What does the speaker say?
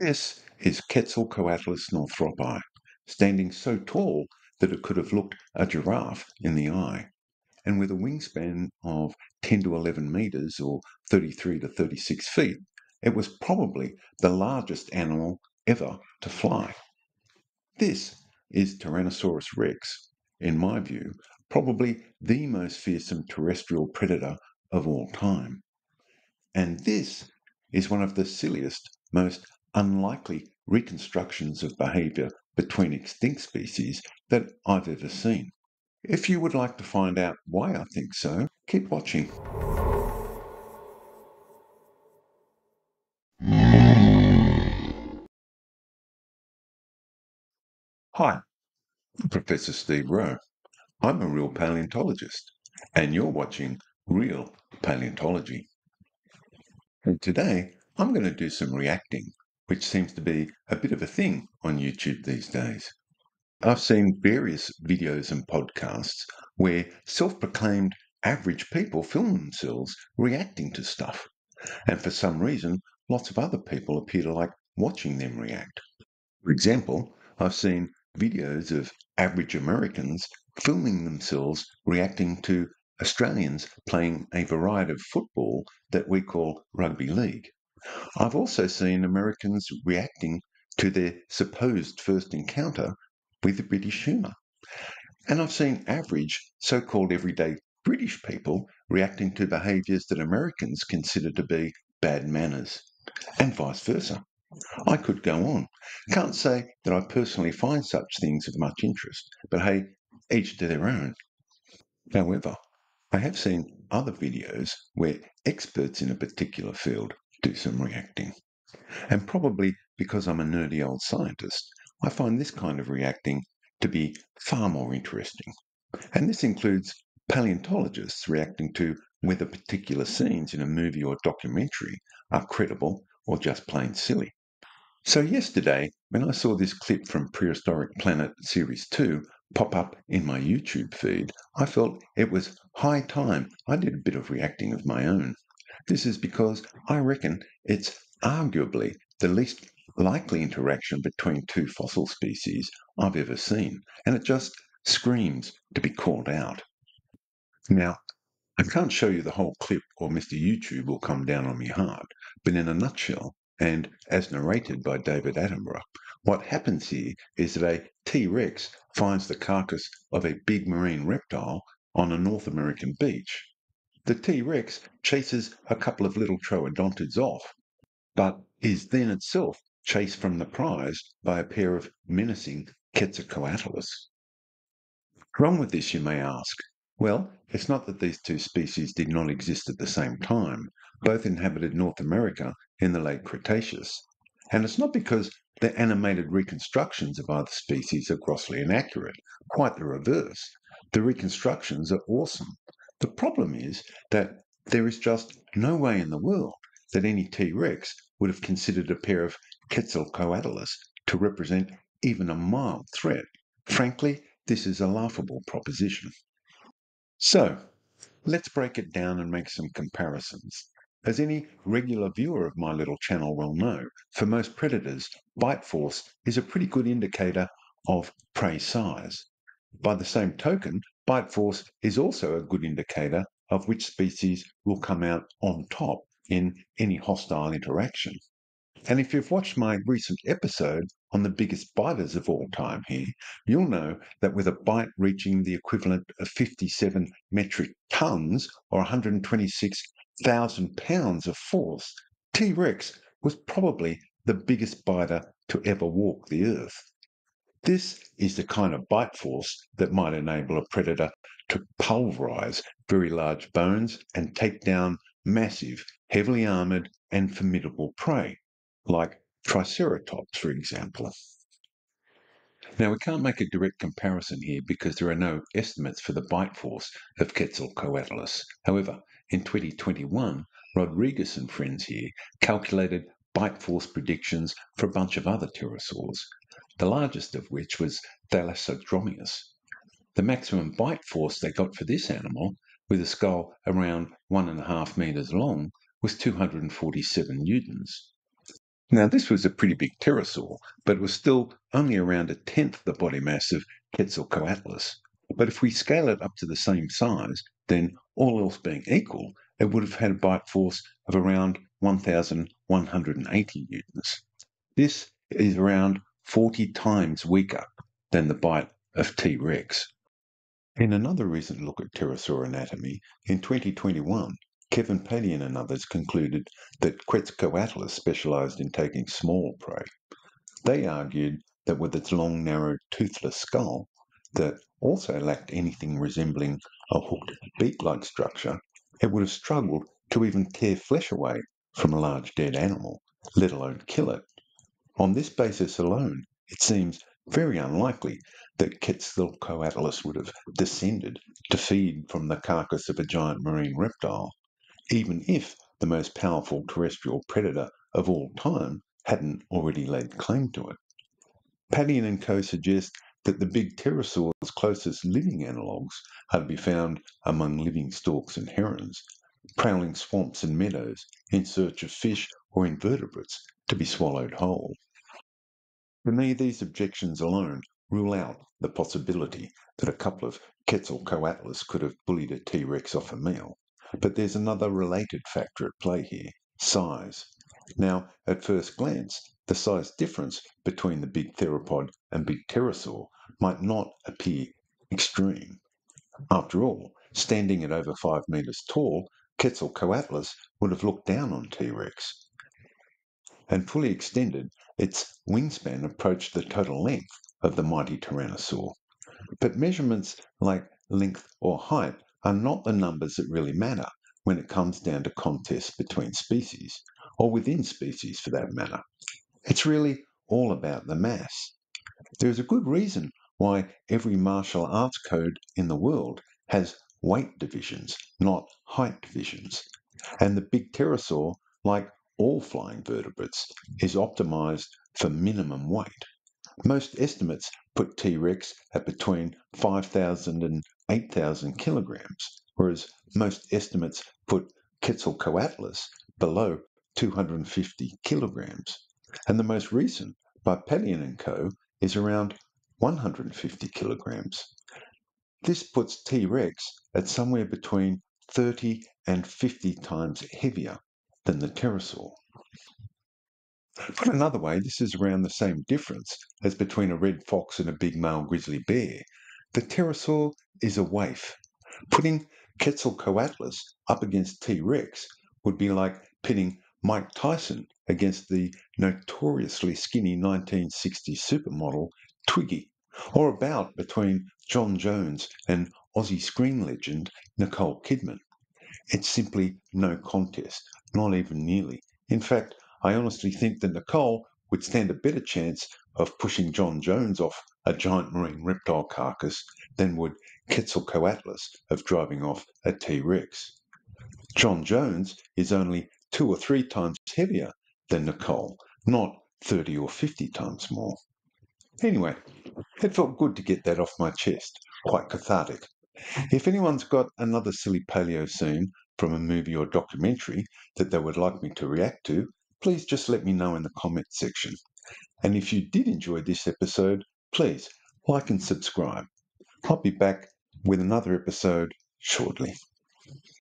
This is Quetzalcoatlus northropi, standing so tall that it could have looked a giraffe in the eye, and with a wingspan of 10 to 11 metres or 33 to 36 feet, it was probably the largest animal ever to fly. This is Tyrannosaurus rex, in my view, probably the most fearsome terrestrial predator of all time. And this is one of the silliest, most unlikely reconstructions of behaviour between extinct species that I've ever seen. If you would like to find out why I think so, keep watching. Hi, Professor Steve Wroe. I'm a real paleontologist, and you're watching Real Paleontology. And today, I'm going to do some reacting which seems to be a bit of a thing on YouTube these days. I've seen various videos and podcasts where self proclaimed average people film themselves reacting to stuff. And for some reason, lots of other people appear to like watching them react. For example, I've seen videos of average Americans filming themselves reacting to Australians playing a variety of football that we call rugby league. I've also seen Americans reacting to their supposed first encounter with British humour. And I've seen average, so called everyday British people reacting to behaviours that Americans consider to be bad manners, and vice versa. I could go on. Can't say that I personally find such things of much interest, but hey, each to their own. However, I have seen other videos where experts in a particular field do some reacting. And probably because I'm a nerdy old scientist, I find this kind of reacting to be far more interesting. And this includes paleontologists reacting to whether particular scenes in a movie or documentary are credible or just plain silly. So, yesterday, when I saw this clip from Prehistoric Planet Series 2 pop up in my YouTube feed, I felt it was high time I did a bit of reacting of my own. This is because I reckon it's arguably the least likely interaction between two fossil species I've ever seen, and it just screams to be called out. Now, I can't show you the whole clip or Mr. YouTube will come down on me hard, but in a nutshell, and as narrated by David Attenborough, what happens here is that a T Rex finds the carcass of a big marine reptile on a North American beach the T-Rex chases a couple of little troodontids off, but is then itself chased from the prize by a pair of menacing Quetzalcoatlus. Wrong with this, you may ask? Well, it's not that these two species did not exist at the same time. Both inhabited North America in the late Cretaceous. And it's not because the animated reconstructions of either species are grossly inaccurate. Quite the reverse. The reconstructions are awesome. The problem is that there is just no way in the world that any T Rex would have considered a pair of Quetzalcoatlus to represent even a mild threat. Frankly, this is a laughable proposition. So, let's break it down and make some comparisons. As any regular viewer of my little channel will know, for most predators, bite force is a pretty good indicator of prey size. By the same token, bite force is also a good indicator of which species will come out on top in any hostile interaction. And if you've watched my recent episode on the biggest biters of all time here, you'll know that with a bite reaching the equivalent of 57 metric tons or 126,000 pounds of force, T Rex was probably the biggest biter to ever walk the earth. This is the kind of bite force that might enable a predator to pulverize very large bones and take down massive, heavily armored, and formidable prey, like Triceratops, for example. Now, we can't make a direct comparison here because there are no estimates for the bite force of Quetzalcoatlus. However, in 2021, Rodriguez and friends here calculated bite force predictions for a bunch of other pterosaurs, the largest of which was Thalassodromeus. The maximum bite force they got for this animal, with a skull around one and a half metres long, was 247 newtons. Now, this was a pretty big pterosaur, but it was still only around a tenth the body mass of Quetzalcoatlus. But if we scale it up to the same size, then all else being equal, it would have had a bite force of around 1,180 newtons. This is around 40 times weaker than the bite of T. rex. In another recent look at pterosaur anatomy, in 2021, Kevin Padian and others concluded that Quetzalcoatlus specialized in taking small prey. They argued that with its long, narrow, toothless skull, that also lacked anything resembling a hooked beak-like structure, it would have struggled to even tear flesh away from a large dead animal, let alone kill it. On this basis alone, it seems very unlikely that Quetzalcoatlus would have descended to feed from the carcass of a giant marine reptile even if the most powerful terrestrial predator of all time hadn't already laid claim to it. Padian and co. suggest that the big pterosaur's closest living analogues are to be found among living storks and herons, prowling swamps and meadows in search of fish or invertebrates to be swallowed whole. For me, these objections alone rule out the possibility that a couple of Quetzalcoatlus could have bullied a T Rex off a meal. But there's another related factor at play here size. Now, at first glance, the size difference between the big theropod and big pterosaur might not appear extreme. After all, standing at over 5 metres tall, Quetzalcoatlus would have looked down on T Rex. And fully extended, its wingspan approached the total length of the mighty Tyrannosaur. But measurements like length or height are not the numbers that really matter when it comes down to contests between species, or within species for that matter. It's really all about the mass. There is a good reason why every martial arts code in the world has weight divisions, not height divisions. And the big pterosaur, like all flying vertebrates, is optimized for minimum weight. Most estimates put T Rex at between 5,000 and 8,000 kilograms, whereas most estimates put Quetzalcoatlus below 250 kilograms. And the most recent, by and Co., is around 150 kilograms. This puts T Rex at somewhere between 30 and 50 times heavier than the pterosaur. Put another way, this is around the same difference as between a red fox and a big male grizzly bear. The pterosaur is a waif. Putting Quetzalcoatlus up against T Rex would be like pitting Mike Tyson against the notoriously skinny 1960s supermodel Twiggy, or a bout between Jon Jones and Aussie screen legend Nicole Kidman. It's simply no contest, not even nearly. In fact, I honestly think that Nicole would stand a better chance of pushing Jon Jones off a giant marine reptile carcass than would Quetzalcoatlus of driving off a T Rex. Jon Jones is only two or three times heavier than Nicole, not 30 or 50 times more. Anyway, it felt good to get that off my chest, quite cathartic. If anyone's got another silly paleo scene from a movie or documentary that they would like me to react to, please just let me know in the comments section. And if you did enjoy this episode, please like and subscribe. I'll be back with another episode shortly.